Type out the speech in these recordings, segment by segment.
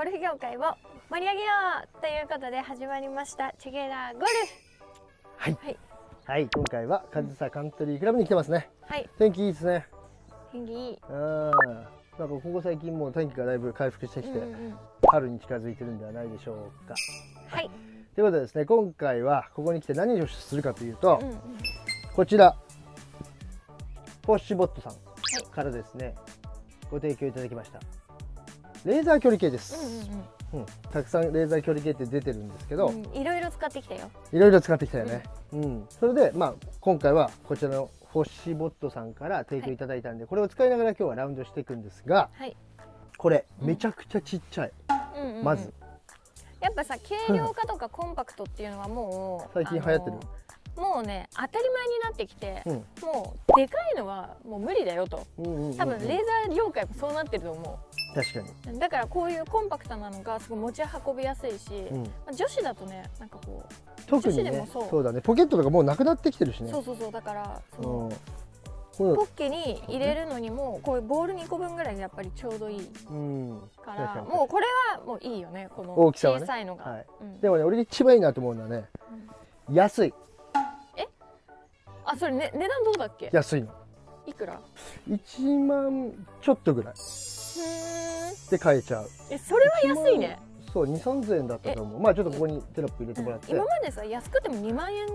ゴルフ業界を盛り上げようということで始まりましたチェゲラゴルフ。はい、はい。はい、今回は上総カントリークラブに来てますね。はい。天気いいですね。天気いい。うんなんかここ最近もう天気がだいぶ回復してきて、うんうん。春に近づいてるんではないでしょうか。はい、ということでですね今回はここに来て何をするかというと、うんうん。こちら。ポッシュボットさんからですね、ご提供いただきましたレーザー距離計です、うんたくさんレーザー距離計って出てるんですけど、うんうんいろいろ使ってきたよ。いろいろ使ってきたよね、うん。それでまあ今回はこちらのフォッシュボットさんから提供いただいたんで、これを使いながら今日はラウンドしていくんですがはい、これめちゃくちゃちっちゃい、うん。うんうんまず。やっぱさ軽量化とかコンパクトっていうのはもう 最近流行ってる。もうね当たり前になってきて、うん。もうでかいのはもう無理だよと。うんうんうんうん。多分レーザー業界もそうなってると思確かに、うだからこういうコンパクトなのがすごい持ち運びやすいし、うん。まあ女子だとねなんかこう特にね女子でもそう。そうだね。ポケットとかもうなくなってきてるしね。そうそうそうだからそうん。ポッケに入れるのにもこういうボール2個分ぐらいがやっぱりちょうどいいれうん。から確かに。もうこれはもういいよねこの大きさはね。小さいのが、はい。うん。でもね俺一番いいなと思うのはね、安い。あそれ、ね、値段どうだっけ？安いのいくら？1万ちょっとぐらい。で買えちゃう。えそれは安いね。そう2 3 0 0円だったと思う。まあちょっとここにテロップ入れてもらって、今までさ安くても2万円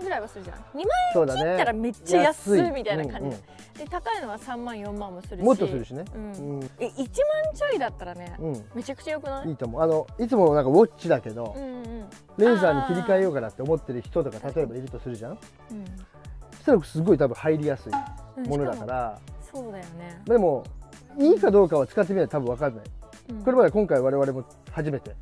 ぐらいはするじゃん。2万円切ったらめっちゃ安いみたいな感じ、うんで高いのは3万4万もするし。もっとするしね。うん。うん。え1万ちょいだったらね、うん。めちゃくちゃよくない？いいと思う。あのいつもなんかウォッチだけど、うんうんレーザーに切り替えようかなって思ってる人とか例えばいるとするじゃん？そしたらすごい多分入りやすい。うんものだから、そうだよね、でもいいかどうかは使ってみないと多分分かんない。うん。これまで今回我々も初めて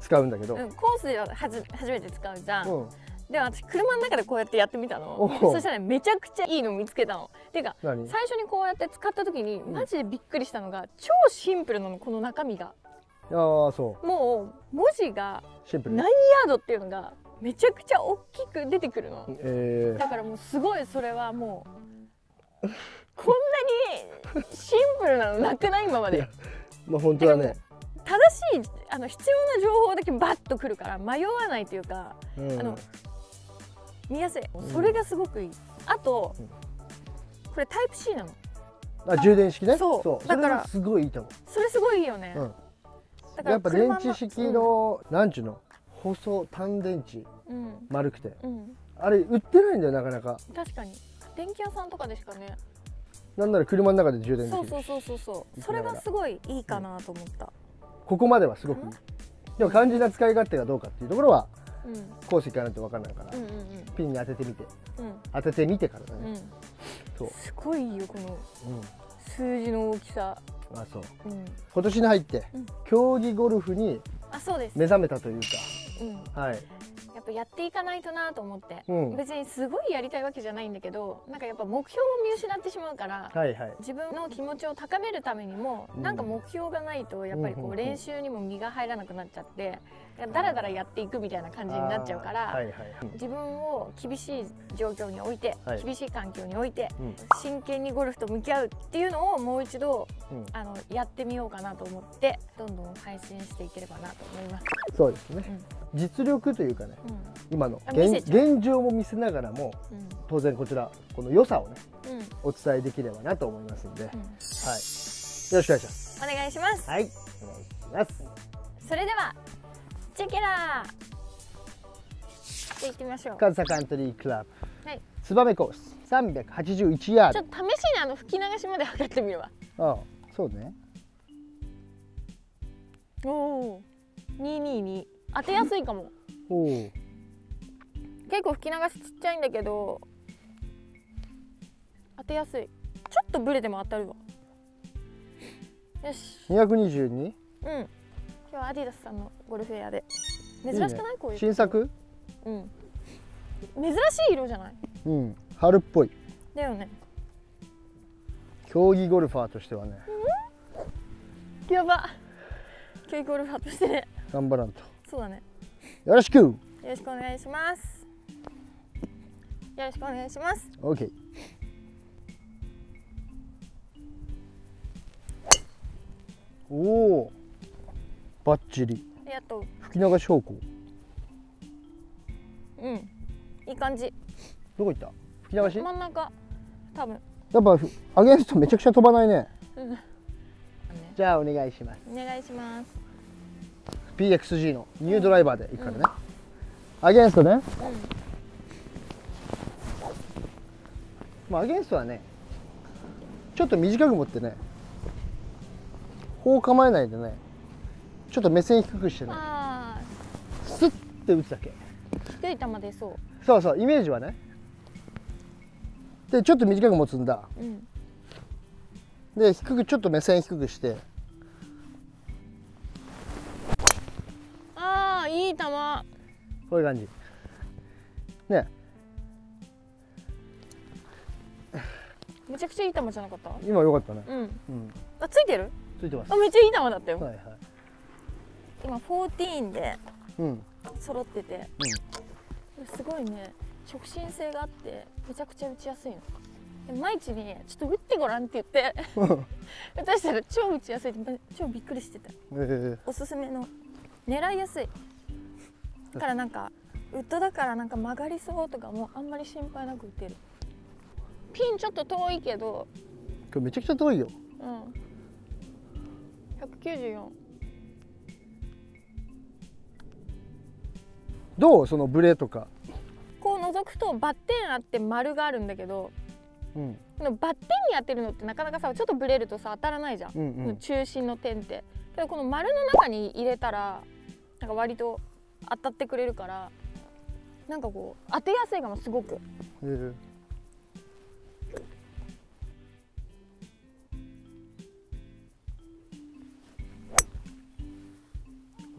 使うんだけど、うん、コースでははじ初めて使うじゃん、うん。で私車の中でこうやってやってみたの。そしたらねめちゃくちゃいいの見つけたの。ていうか何？最初にこうやって使った時にん。マジでびっくりしたのが超シンプルなのこの中身が。ああそもう文字がうシンプル。何ヤードっていうのがめちゃくちゃ大きく出てくるの。えー。だからもうすごいそれはもうこんなにシンプルなのなくない？今まで。まあ本当はね、正しいあの必要な情報だけバッとくるから迷わないというかうん。あの見やすい。それがすごくいい。あとうんこれタイプ C なの。あ充電式ね？そう。だからすごいいいと思それすごいいいよね、うん。だからうやっぱ電池式の、なんちゅうの？細単電池。うん。丸くて。うん、うん。あれ売ってないんだよなかなか。確かに電気屋さんとかでしかね。なんなら車の中で充電できるそうそうそうそうそう。それがすごいいいかなと思った。ここまではすごくいい。でも肝心な使い勝手がどうかっていうところはうん。コース行かないと分かんないから、うんうんピンに当ててみて。うん。当ててみてからだね、うん。うんそう、すごいよこのうん、数字の大きさ。あそう。うん。今年に入って、うん。競技ゴルフにあそうです。目覚めたといううん。かはい、やっぱやっていかないとなと思って、うん。別にすごいやりたいわけじゃないんだけどなんかやっぱ目標を見失ってしまうから、はいはい。自分の気持ちを高めるためにも、うん。なんか目標がないとやっぱりこうんうんううん。練習にも身が入らなくなっちゃってだらだらやっていくみたいな感じになっちゃうから、はいはい自分を厳しい状況において、はい。厳しい環境においてうん。真剣にゴルフと向き合うっていうのをもう一度うん。あのやってみようかなと思ってどんどん配信していければなと思います。そうですね、実力というかねうん。今の現状も見せながらもうん。当然こちらこの良さをねうん。お伝えできればなと思いますんで、はい。うんよろしくお願いします。お願いします。はい。お願いします。それではチェケラー。で行ってみましょう。カズサカントリークラブ、はい。燕コース。381ヤード。ちょっと試しにあの吹き流しまで測ってみるわ。ああそうね。おお。二二二。当てやすいかも。結構吹き流しちっちゃいんだけど当てやすい。ちょっとブレても当たるわ。よし。222うん。今日はアディダスさんのゴルフウェアで。珍しくない？こういう。新作？うん。珍しい色じゃない？うん春っぽいだよね。競技ゴルファーとしてはねやば。教育ゴルファーとしてね。頑張らんとそうだね。よろしく。よろしくお願いします。よろしくお願いします。OK おおバッチリ。であと吹き流し方向。うん。いい感じ。どこ行った？吹き流し？真ん中。多分。やっぱふアゲンストめちゃくちゃ飛ばないね。うん。ねじゃあお願いします。お願いします PXG のニュードライバーでいくからね、アゲンストね、うん。まあ、アゲンストはねちょっと短く持ってね砲構えないでねちょっと目線低くしてねあスッて打つだけ。ー低い球出そう。そうそうイメージはね。でちょっと短く持つんだ。うん。で低くちょっと目線低くしてこういう感じ。ね。めちゃくちゃいい球じゃなかった？今良かったね。うん。うん。あついてる？ついてます。あめっちゃいい球だったよ、はいはい。今14でうん。揃ってて、すごいね。直進性があってめちゃくちゃ打ちやすいの。で毎日にちょっと打ってごらんって言って。うん。打たら超打ちやすいって超びっくりしてた。えおすすめの。狙いやすい。だからなんかウッドだからなんか曲がりそうとかもあんまり心配なく打てる。ピンちょっと遠いけど。ー、これめちゃくちゃ遠いよ。うん。194どう？そのブレとか。こう覗くとバッテンあって丸があるんだけど。うん。バッテンに当てるのってなかなかさちょっとブレるとさ当たらないじゃん、うんうん。中心の点って。けどこの丸の中に入れたらなんか割と当たってくれるからなんかこう当てやすいかもすごく。え？ー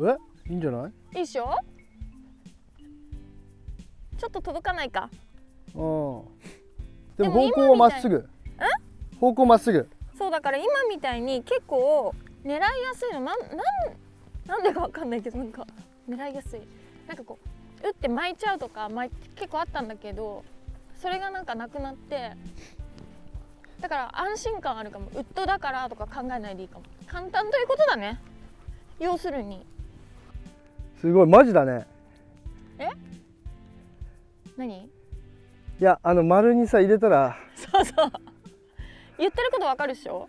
えいいんじゃない？いいっしょ？ちょっと届かないか。うんででもも方向はまっすぐ。方向まっすぐ。そうだから今みたいに結構狙いやすいのなんなんなんでかわかんないけどなんか狙いやすい。なんかこう打って巻いちゃうとか巻い結構あったんだけどそれがなんかなくなってだから安心感あるかも。ウッドだからとか考えないでいいかも。簡単ということだね。要するに。すごいマジだね。何？いやあの丸にさ入れたら。そうそう。言ってることわかるでしょ？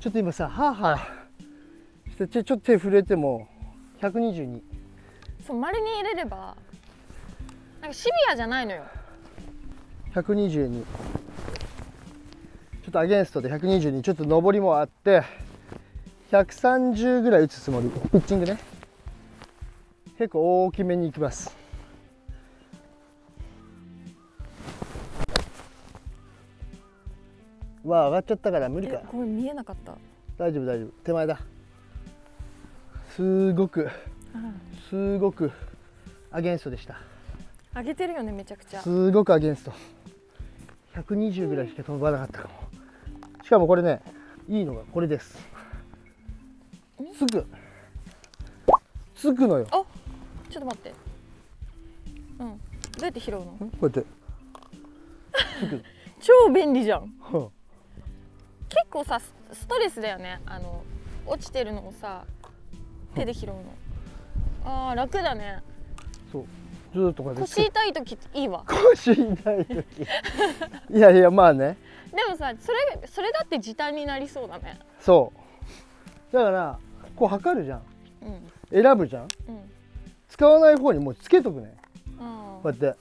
ちょっと今さはあはあしてちょちょっと手震えても122そう丸に入れればなんかシビアじゃないのよ。122ちょっとアゲンストで122ちょっと上りもあって130ぐらい打つつもり。ピッチングね。結構大きめにいきます。わあ上がっちゃったから無理か。えごめん見えなかった。大丈夫大丈夫。手前だ。すごくすごくアゲンストでした。上げてるよねめちゃくちゃ。すごくアゲンスト。120ぐらいしか飛ばなかったかも。しかもこれねいいのがこれです。つく。つくのよ。あちょっと待って。うん。どうやって拾うの？こうやって。つく。超便利じゃん。の結構さスストレスだよね。あの落ちてるのをさ手で拾うの。あー楽だね。そう。ずーっと腰痛い時いいわ。腰痛い時。いやいやまあね。でもさそれそれだって時短になりそうだね。そう。だからこう測るじゃん。うん。選ぶじゃん。うん。使わない方にもうつけとくね。あこうやって。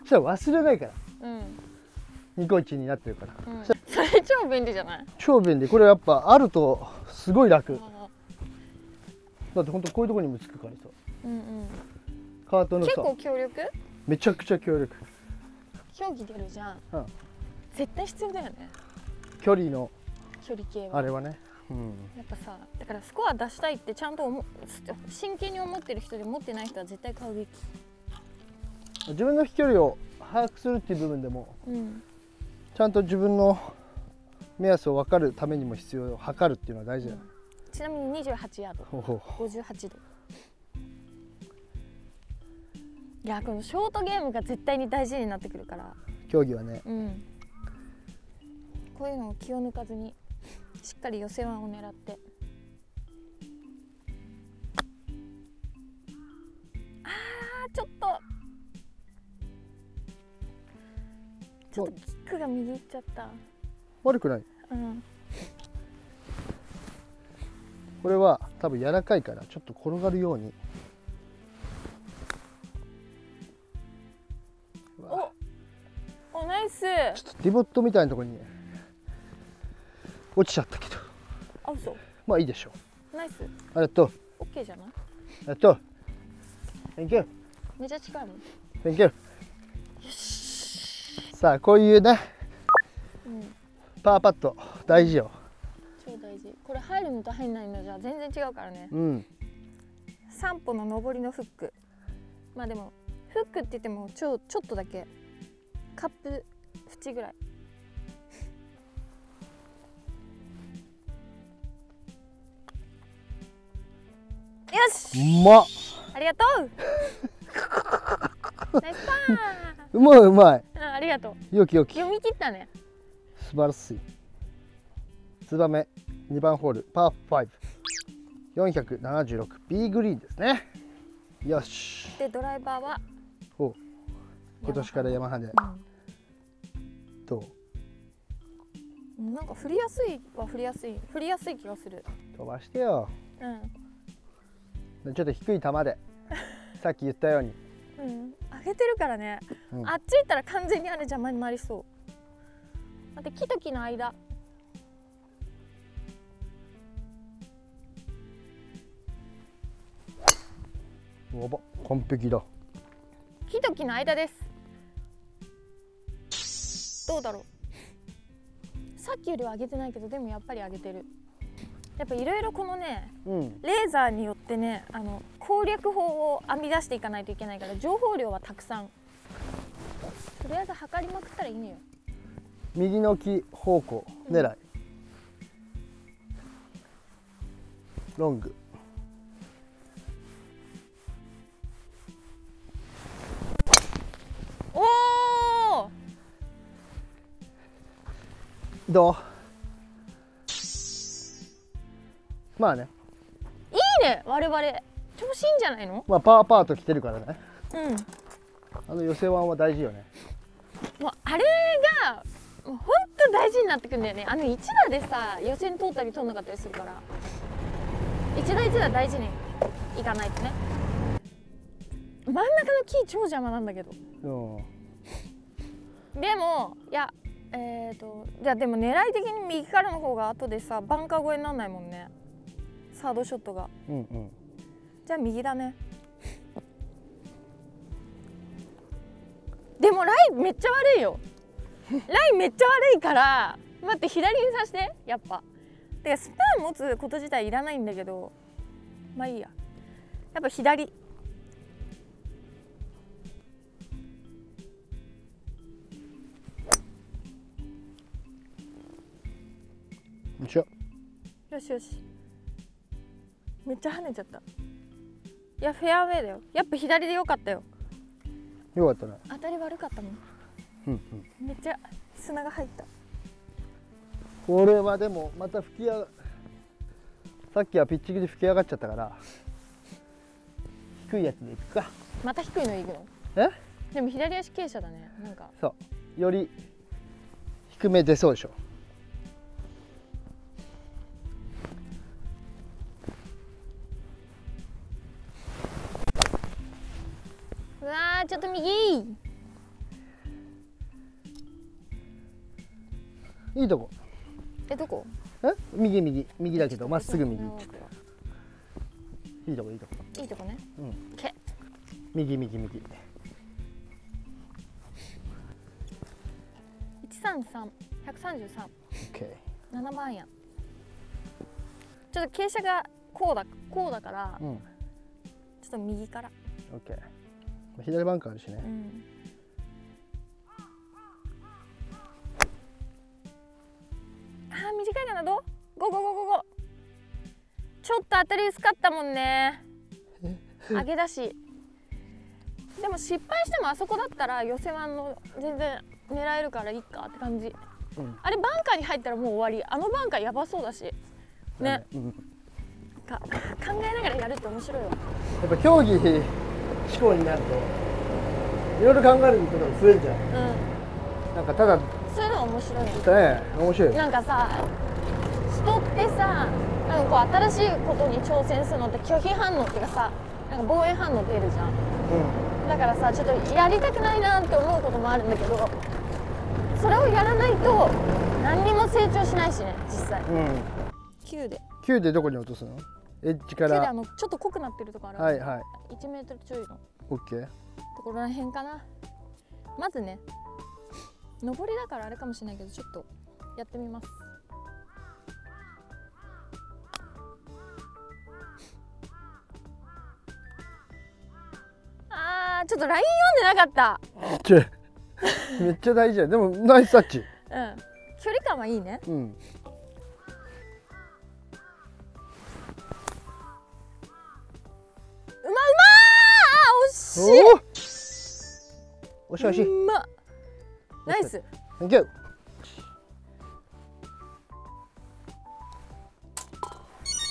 そしたら忘れないから。うん。ニコイチになってるから。うん。それ超便利じゃない？超便利。これやっぱあるとすごい楽。あだってほんとこういうところにもつくからさーう。んうん。カートのさ。結構強力？めちゃくちゃ強力、競技出るじゃん。うん、絶対必要だよね。距離の。距離系は。あれはね、うん、やっぱさだからスコア出したいってちゃんと思真剣に思ってる人で持ってない人は絶対買うべき。自分の飛距離を把握するっていう部分でもうん。ちゃんと自分の目安を分かるためにも必要測るっていうのは大事だよ、ちなみに28ヤード。58度。いやこのショートゲームが絶対に大事になってくるから。競技はね、うん、こういうのを気を抜かずにしっかり寄せ腕を狙って。あーちょっと。ちょっとキックが右行っちゃった。悪くない？うん。これは多分柔らかいからちょっと転がるように。おおナイス。ちょっとディボットみたいなところにね落ちちゃったけど。あ嘘。まあいいでしょナイス。うありがとう。オッケーじゃない？ありがとう。Thank you めっちゃ近いもん。Thank you さあこういうねうん。パワーパッド大事よこれ入るのと入んないのじゃ全然違うからね。うん。散歩の上りのフック。まあでもフックって言ってもちょちょっとだけカップ縁ぐらい。よし！うまっ。ありがとう！ナイスパうまいうまい。ーうんありがとう。よきよき。読み切ったね。素晴らしい。ツバメ2番ホールパー 5476B グリーンですね。よし。でドライバーは、お今年からヤマハでうどう？んなんか振りやすいは振りやすい振りやすい気がする。飛ばしてよ。うん。ちょっと低い球で。さっき言ったように、うん。上げてるからね。うん。あっち行ったら完全にあれ邪魔になりそう。だって木と木の間おば。完璧だ。木と木の間です。どうだろう。さっきよりは上げてないけどでもやっぱり上げてる。やっぱいろいろこのねうん。レーザーによってねあの攻略法を編み出していかないといけないから情報量はたくさん。とりあえず測りまくったらいいのよ。右の木方向狙い、ロングどう？まあね。いいね我々。調子いいんじゃないの？まあパワーパート来てるからね。うん。あの寄せワンは大事よね。もうあれがもう本当大事になってくんだよね。あの一打でさ予選通ったり通んなかったりするから。一打一打大事にいかないとね。真ん中の木超邪魔なんだけど。うん。でもいやえー、とじゃあでも狙い的に右からの方が後でさバンカー越えになんないもんね。サードショットが。うんうん。じゃあ右だね。でもラインめっちゃ悪いよ。ラインめっちゃ悪いから待って左にさして。やっぱ。てかスプーン持つこと自体いらないんだけど。まあいいや。やっぱ左しょよしよし。めっちゃ跳ねちゃった。いやフェアウェイだよ。やっぱ左でよかったよ。よかったな当たり悪かったもん。うんうん。めっちゃ砂が入った。これはでもまた吹き上がさっきはピッチングで吹き上がっちゃったから低いやつでいくか。また低いの行くの？え？でも左足傾斜だね。なんか。そう。より低め出そうでしょ右右右だけどまっすぐ右。いいいとこいいとこいとこね。うん。け。右右右。133 133 OK 7番やちょっと傾斜がこうだこうだからうん。ちょっと右から。OK 左バンカーあるしね。うんちょっと当たり薄かったもんね。上げだし。でも失敗してもあそこだったら寄せワンの全然狙えるからいいかって感じ。うん。あれバンカーに入ったらもう終わり。あのバンカーやばそうだし。ね。うん。か考えながらやるって面白いわ。やっぱ競技志向になるといろいろ考えることが増えるじゃん。うん。だなんかただそういうの面白いね面白いなんかさ人ってさなんかこう新しいことに挑戦するのって拒否反応っていうかさなんか防衛反応出るじゃん。うん。だからさちょっとやりたくないなって思うこともあるんだけどそれをやらないと何にも成長しないしね実際。うん。9で。9でどこに落とすの？エッジか9であらのちょっと濃くなってるとこあるはいはい。1メートルちょいの。OK ところらへんかな。まずね上りだからあれかもしれないけどちょっとやってみますちょっとライン読んでなかっちょめっちゃ大事や。でもナイスタッチ。たうん。距離感はいいね。うん。うまうまー！惜しい。おしいおしい。うま。っナイス。Thank you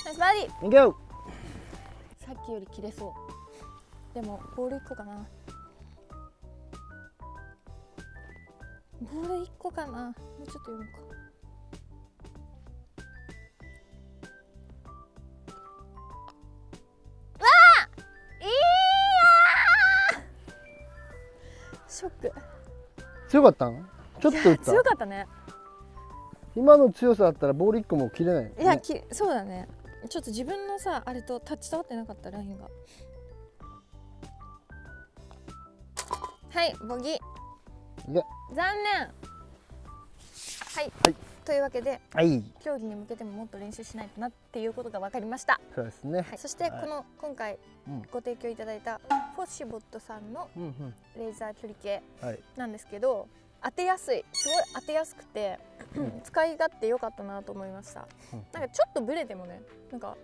ナイスバーディー。Thank you さっきより切れそうでもボール1個かな。ボール1個かな。もうちょっと読むか。うわあいやーショック。強かったんちょっと強かったね。今の強さだったらボール1個も切れないよね。いや、きそうだね。ちょっと自分のさあれとタッチ触ってなかったラインがはいボギー。いけ残念。はい、はい。というわけではい。競技に向けてももっと練習しないとなっていうことが分かりました、そうですね。はい、そしてはい。この今回うん。ご提供いただいたフォッシュボットさんのレーザー距離計はい。なんですけど当てやすい。すごい当てやすくて、うん使い勝手良かったなと思いました。うん。なんかちょっとブレてもねなんか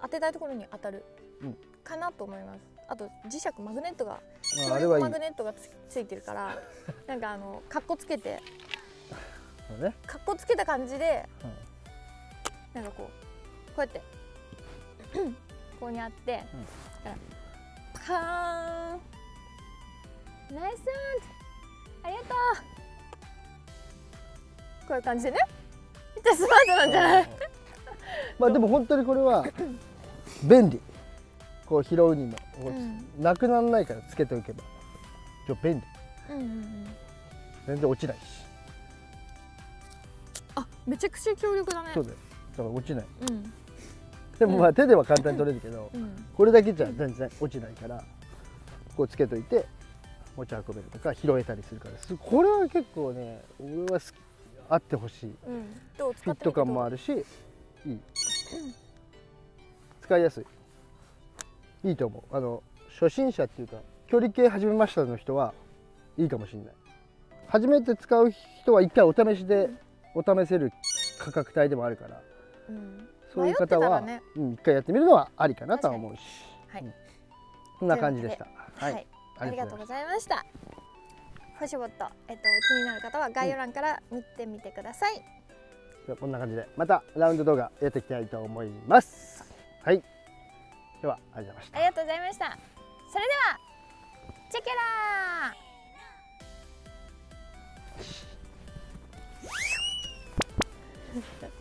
当てたいところに当たるうん。かなと思いますあと磁石マグネットがあ強力マグネットがつついてるから なんかあのかっこつけてかっこつけた感じでうん。なんかこうこうやって ここにあって、パカーン。ナイスありがとう。こういう感じでね。めっちゃスマートなんじゃない？まあでも本当にこれは 便利。こう拾うにも、こううん。なくならないからつけておけば。ちょ便利。うんうんうん。全然落ちないし。あめちゃくちゃ強力だね。そうだよ。だから落ちない。うん。でもまあ手では簡単に取れるけど、うん。これだけじゃ全然落ちないからこうつけといて持ち運べるとか拾えたりするから。すこれは結構ね俺は好きあってほしい。うん。どうフ使ってみてィット感もあるしいい。使いやすいいいと思う。あの初心者っていうか距離計始めましたの人はいいかもしれない。初めて使う人は一回お試しでお試せる価格帯でもあるからうん。そういう方は、迷ってうん、一回やってみるのはありかなとは思うし、はい。うん。こんな感じでした。はい、ありがとうごまざいました。フォシュボット、えっと、気になる方は概要欄から見てみてください。すこんな感じでまたラウンド動画やっていきたいと思います。はいではありがとうございましたありがとうございました。それでは、チェケラー